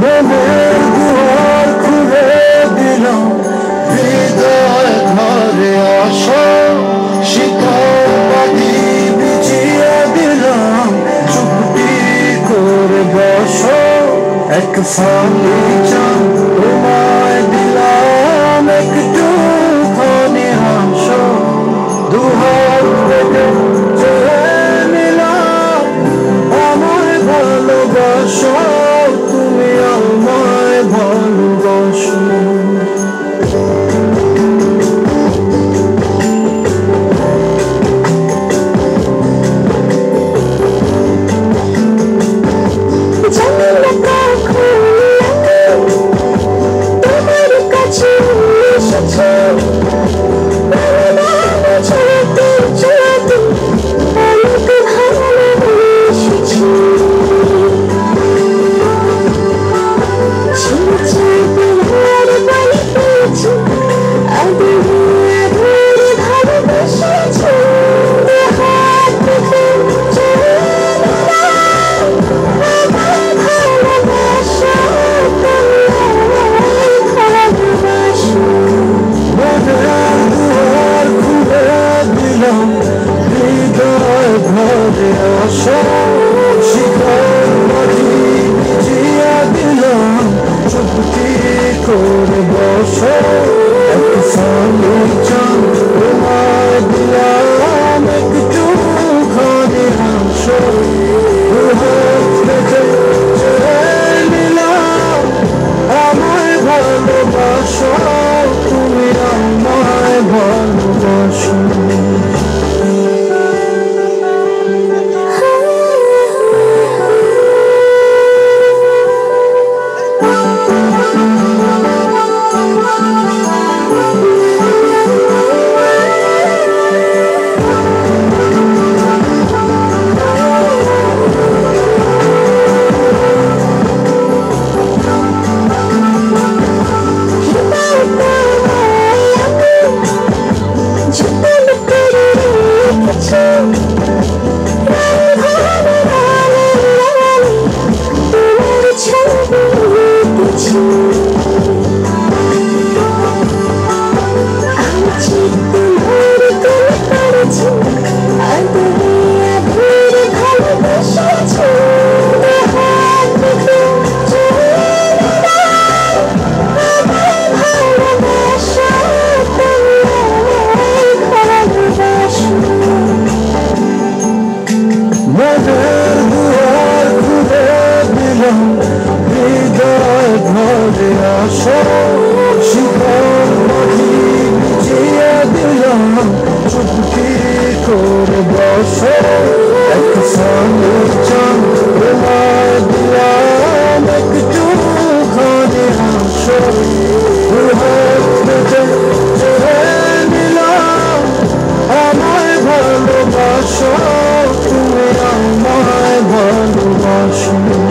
মনের দুয়ার খুলে দিলাম। হৃদয় ঘরে আসো শিকড়ি বিছিয়ে দিলাম। চুপটি করে বসো, এক ফালি চান মনের ঘরে আসো জীবন পাখি ভিজিয়ে দিলাম চুপকি করে বসো এক সঙ্গে চন্দ্রমা দিলাম একটু ঘরে আসো আমায় ভালোবাসো তুমি আমায় ভালোবাসো